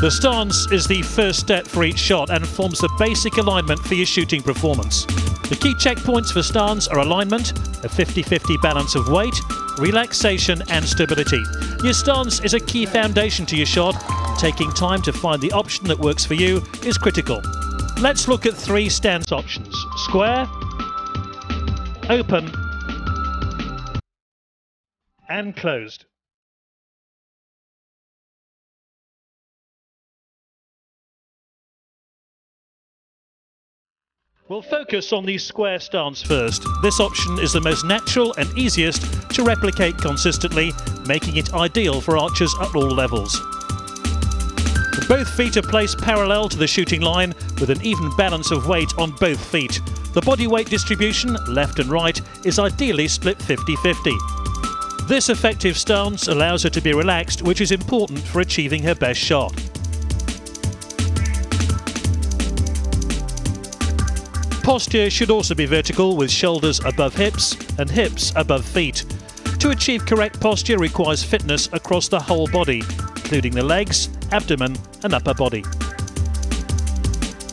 The stance is the first step for each shot and forms the basic alignment for your shooting performance. The key checkpoints for stance are alignment, a 50-50 balance of weight, relaxation and stability. Your stance is a key foundation to your shot. Taking time to find the option that works for you is critical. Let's look at three stance options. Square, open and closed. We'll focus on the square stance first. This option is the most natural and easiest to replicate consistently, making it ideal for archers at all levels. Both feet are placed parallel to the shooting line with an even balance of weight on both feet. The body weight distribution, left and right, is ideally split 50-50. This effective stance allows her to be relaxed, which is important for achieving her best shot. Posture should also be vertical with shoulders above hips and hips above feet. To achieve correct posture requires fitness across the whole body, including the legs, abdomen and upper body.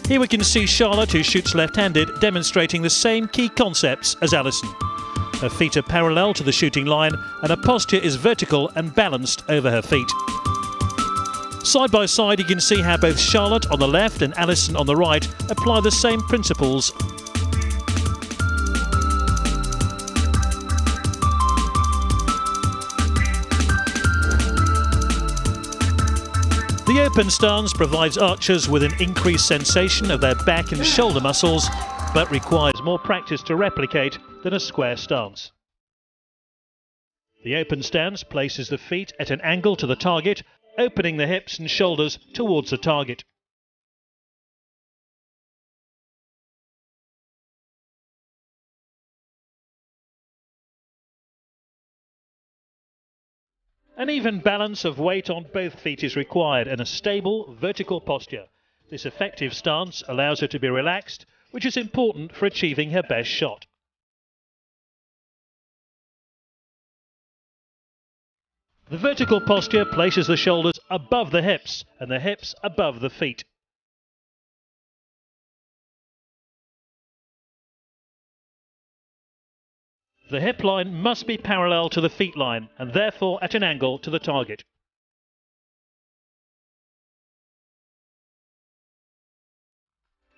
Here we can see Charlotte, who shoots left-handed, demonstrating the same key concepts as Alison. Her feet are parallel to the shooting line and her posture is vertical and balanced over her feet. Side by side, you can see how both Charlotte on the left and Alison on the right apply the same principles. The open stance provides archers with an increased sensation of their back and shoulder muscles, but requires more practice to replicate than a square stance. The open stance places the feet at an angle to the target opening the hips and shoulders towards the target. An even balance of weight on both feet is required and a stable vertical posture. This effective stance allows her to be relaxed, which is important for achieving her best shot. The vertical posture places the shoulders above the hips and the hips above the feet. The hip line must be parallel to the feet line and therefore at an angle to the target.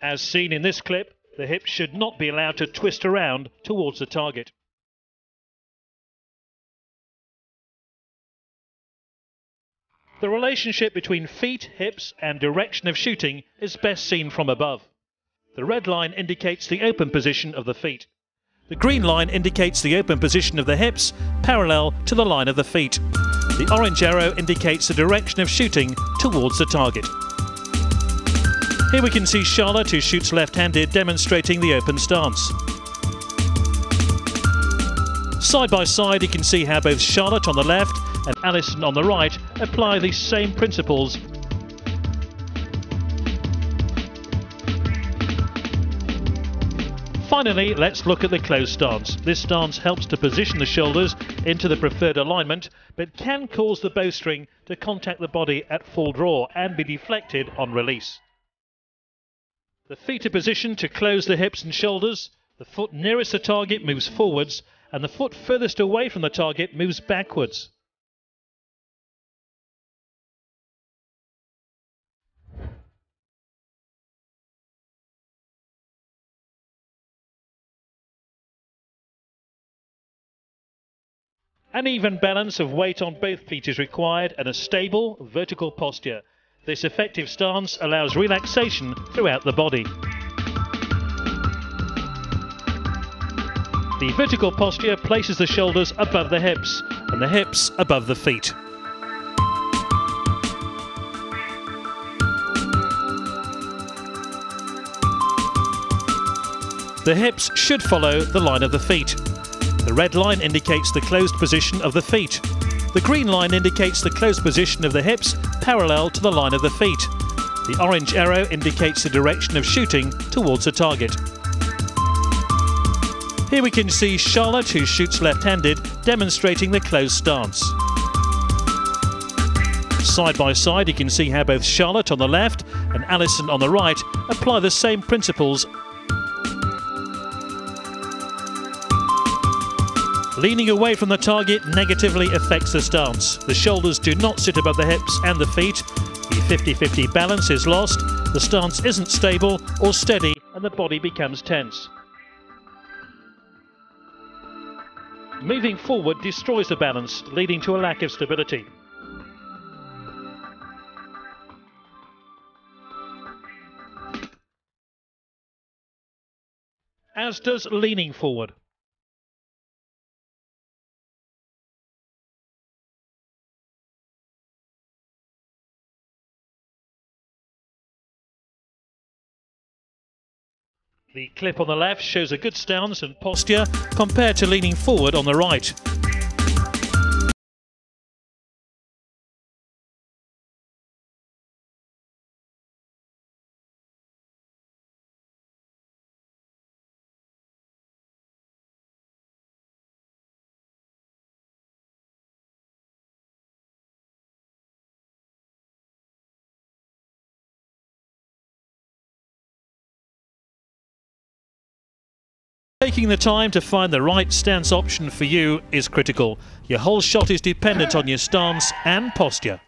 As seen in this clip, the hips should not be allowed to twist around towards the target. The relationship between feet, hips and direction of shooting is best seen from above. The red line indicates the open position of the feet. The green line indicates the open position of the hips parallel to the line of the feet. The orange arrow indicates the direction of shooting towards the target. Here we can see Charlotte who shoots left-handed demonstrating the open stance. Side by side you can see how both Charlotte on the left and Alison on the right apply these same principles. Finally, let's look at the closed stance. This stance helps to position the shoulders into the preferred alignment, but can cause the bowstring to contact the body at full draw and be deflected on release. The feet are positioned to close the hips and shoulders. The foot nearest the target moves forwards, and the foot furthest away from the target moves backwards. An even balance of weight on both feet is required and a stable vertical posture. This effective stance allows relaxation throughout the body. The vertical posture places the shoulders above the hips and the hips above the feet. The hips should follow the line of the feet. The red line indicates the closed position of the feet. The green line indicates the closed position of the hips parallel to the line of the feet. The orange arrow indicates the direction of shooting towards the target. Here we can see Charlotte, who shoots left-handed, demonstrating the closed stance. Side by side, you can see how both Charlotte on the left and Alison on the right apply the same principles. Leaning away from the target negatively affects the stance. The shoulders do not sit above the hips and the feet. The 50-50 balance is lost, the stance isn't stable or steady and the body becomes tense. Moving forward destroys the balance, leading to a lack of stability. As does leaning forward. The clip on the left shows a good stance and posture compared to leaning forward on the right. Taking the time to find the right stance option for you is critical. Your whole shot is dependent on your stance and posture.